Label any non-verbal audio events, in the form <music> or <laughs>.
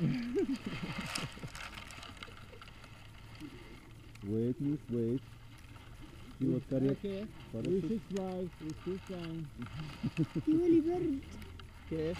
<laughs> wait, Miss, wait. You are correct. Okay. We should fly. We should fly. You will be burned. Okay.